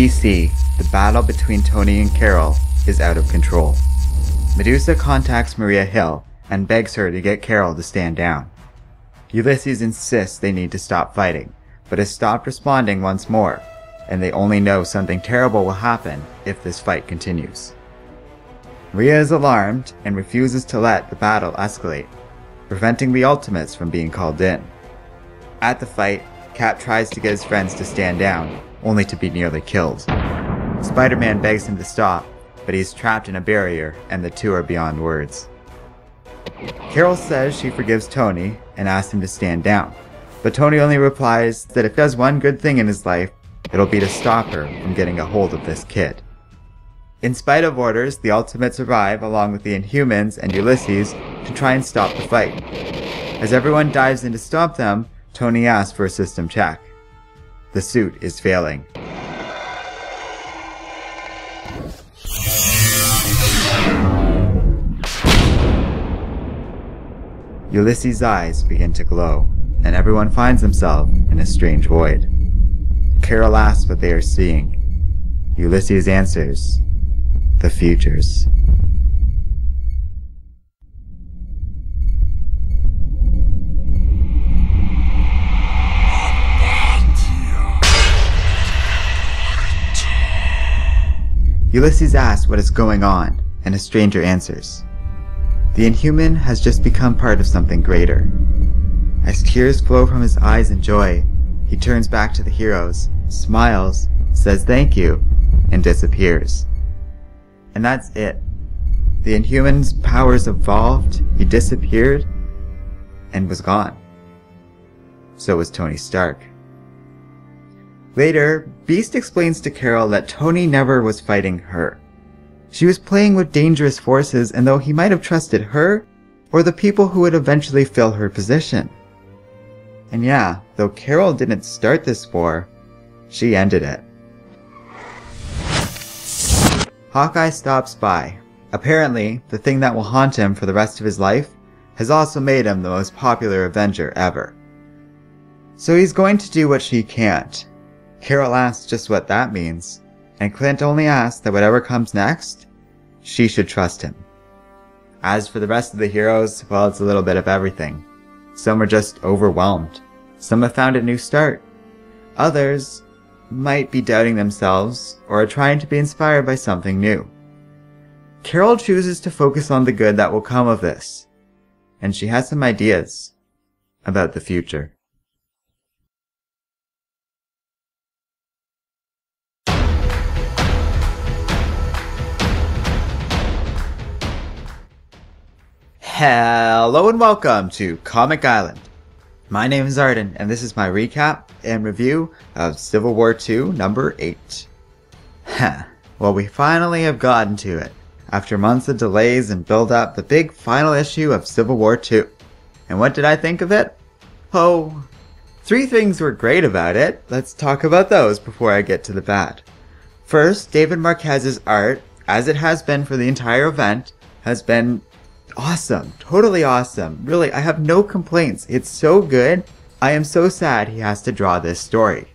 DC, the battle between Tony and Carol is out of control. Medusa contacts Maria Hill and begs her to get Carol to stand down. Ulysses insists they need to stop fighting, but has stopped responding once more, and they only know something terrible will happen if this fight continues. Maria is alarmed and refuses to let the battle escalate, preventing the Ultimates from being called in. At the fight, Cap tries to get his friends to stand down, only to be nearly killed. Spider-Man begs him to stop, but he's trapped in a barrier and the two are beyond words. Carol says she forgives Tony and asks him to stand down, but Tony only replies that if does one good thing in his life, it'll be to stop her from getting a hold of this kid. In spite of orders, the Ultimates arrive along with the Inhumans and Ulysses to try and stop the fight. As everyone dives in to stop them, Tony asks for a system check. The suit is failing. Ulysses' eyes begin to glow, and everyone finds themselves in a strange void. Carol asks what they are seeing. Ulysses answers, the futures. Ulysses asks what is going on, and a stranger answers. The Inhuman has just become part of something greater. As tears flow from his eyes in joy, he turns back to the heroes, smiles, says thank you, and disappears. And that's it. The Inhuman's powers evolved, he disappeared, and was gone. So was Tony Stark. Later, Beast explains to Carol that Tony never was fighting her. She was playing with dangerous forces and though he might have trusted her, or the people who would eventually fill her position. And yeah, though Carol didn't start this war, she ended it. Hawkeye stops by. Apparently, the thing that will haunt him for the rest of his life has also made him the most popular Avenger ever. So he's going to do what she can't, Carol asks just what that means, and Clint only asks that whatever comes next, she should trust him. As for the rest of the heroes, well, it's a little bit of everything. Some are just overwhelmed. Some have found a new start. Others might be doubting themselves or are trying to be inspired by something new. Carol chooses to focus on the good that will come of this, and she has some ideas about the future. Hello and welcome to Comic Island. My name is Arden, and this is my recap and review of Civil War II number 8. Huh. Well, we finally have gotten to it. After months of delays and build up, the big final issue of Civil War II. And what did I think of it? Oh, three things were great about it. Let's talk about those before I get to the bad. First, David Marquez's art, as it has been for the entire event, has been awesome. Totally awesome. Really, I have no complaints. It's so good. I am so sad he has to draw this story.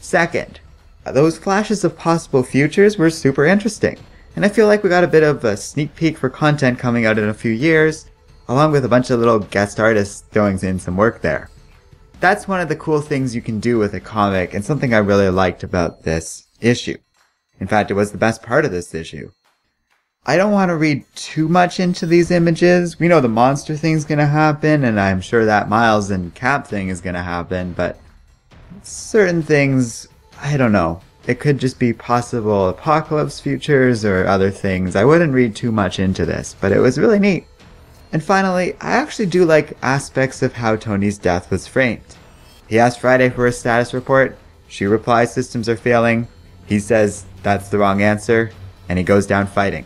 Second, those flashes of possible futures were super interesting. And I feel like we got a bit of a sneak peek for content coming out in a few years, along with a bunch of little guest artists throwing in some work there. That's one of the cool things you can do with a comic and something I really liked about this issue. In fact, it was the best part of this issue. I don't want to read too much into these images. We know the monster thing's going to happen, and I'm sure that Miles and Cap thing is going to happen, but certain things, I don't know. It could just be possible apocalypse futures or other things. I wouldn't read too much into this, but it was really neat. And finally, I actually do like aspects of how Tony's death was framed. He asks Friday for a status report. She replies systems are failing. He says that's the wrong answer, and he goes down fighting.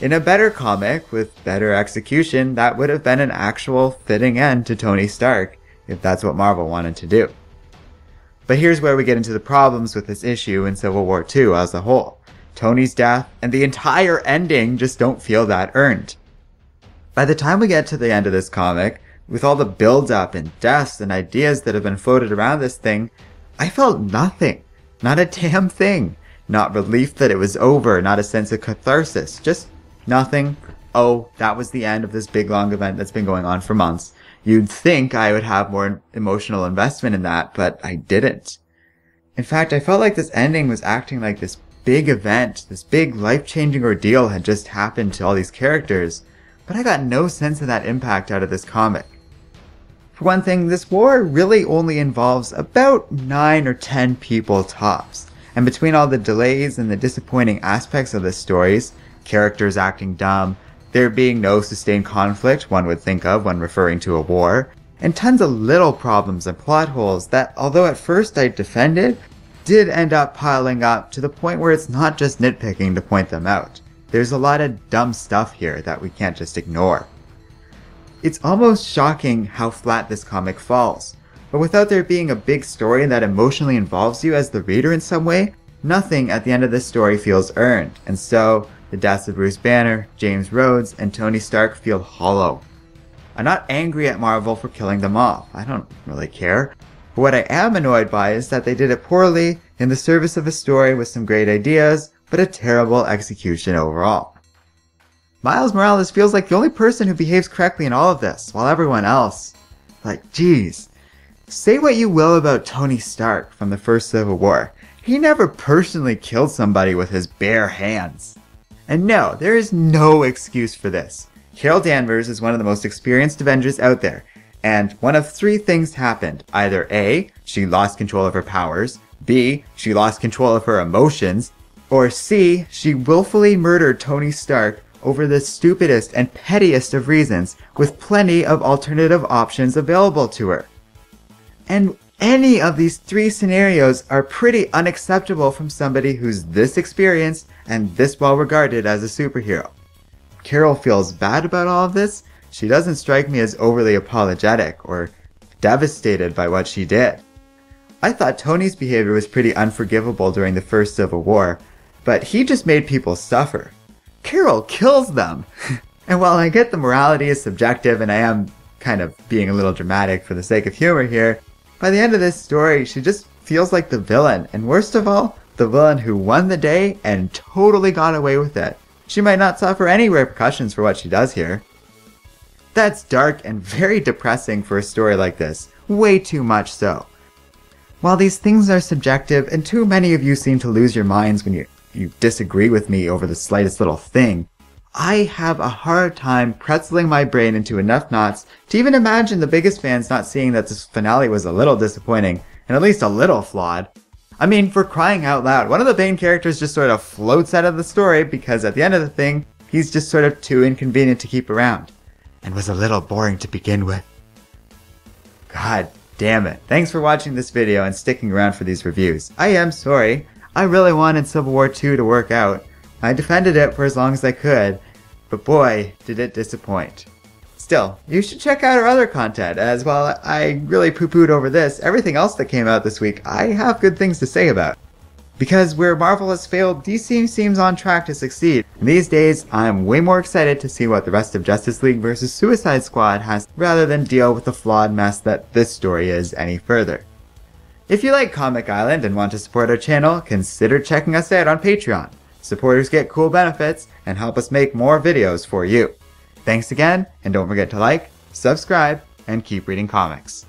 In a better comic, with better execution, that would have been an actual fitting end to Tony Stark, if that's what Marvel wanted to do. But here's where we get into the problems with this issue in Civil War II as a whole. Tony's death and the entire ending just don't feel that earned. By the time we get to the end of this comic, with all the build up and deaths and ideas that have been floated around this thing, I felt nothing. Not a damn thing. Not relief that it was over, not a sense of catharsis. Just nothing. Oh, that was the end of this big long event that's been going on for months. You'd think I would have more emotional investment in that, but I didn't. In fact, I felt like this ending was acting like this big event, this big life-changing ordeal had just happened to all these characters, but I got no sense of that impact out of this comic. For one thing, this war really only involves about 9 or 10 people tops. And between all the delays and the disappointing aspects of the stories, characters acting dumb, there being no sustained conflict one would think of when referring to a war, and tons of little problems and plot holes that, although at first I defended, did end up piling up to the point where it's not just nitpicking to point them out. There's a lot of dumb stuff here that we can't just ignore. It's almost shocking how flat this comic falls. But without there being a big story that emotionally involves you as the reader in some way, nothing at the end of this story feels earned, and so the deaths of Bruce Banner, James Rhodes, and Tony Stark feel hollow. I'm not angry at Marvel for killing them off, I don't really care. But what I am annoyed by is that they did it poorly, in the service of a story with some great ideas, but a terrible execution overall. Miles Morales feels like the only person who behaves correctly in all of this, while everyone else, like, geez, Say what you will about Tony Stark from the first Civil War. He never personally killed somebody with his bare hands. And no, there is no excuse for this. Carol Danvers is one of the most experienced Avengers out there, and one of three things happened. Either A, she lost control of her powers, B, she lost control of her emotions, or C, she willfully murdered Tony Stark over the stupidest and pettiest of reasons, with plenty of alternative options available to her. And any of these three scenarios are pretty unacceptable from somebody who's this experienced and this well regarded as a superhero. Carol feels bad about all of this. She doesn't strike me as overly apologetic or devastated by what she did. I thought Tony's behavior was pretty unforgivable during the first Civil War, but he just made people suffer. Carol kills them! and while I get the morality is subjective and I am kind of being a little dramatic for the sake of humor here, by the end of this story, she just feels like the villain, and worst of all, the villain who won the day and totally got away with it. She might not suffer any repercussions for what she does here. That's dark and very depressing for a story like this, way too much so. While these things are subjective, and too many of you seem to lose your minds when you, you disagree with me over the slightest little thing, I have a hard time pretzeling my brain into enough knots to even imagine the biggest fans not seeing that this finale was a little disappointing and at least a little flawed. I mean, for crying out loud, one of the main characters just sort of floats out of the story because at the end of the thing, he's just sort of too inconvenient to keep around and was a little boring to begin with. God damn it. Thanks for watching this video and sticking around for these reviews. I am sorry. I really wanted Civil War 2 to work out. I defended it for as long as I could, but boy, did it disappoint. Still, you should check out our other content, as while I really poo-pooed over this, everything else that came out this week, I have good things to say about. Because where Marvel has failed, DC seems on track to succeed. And these days, I'm way more excited to see what the rest of Justice League vs. Suicide Squad has, rather than deal with the flawed mess that this story is any further. If you like Comic Island and want to support our channel, consider checking us out on Patreon. Supporters get cool benefits and help us make more videos for you. Thanks again, and don't forget to like, subscribe, and keep reading comics.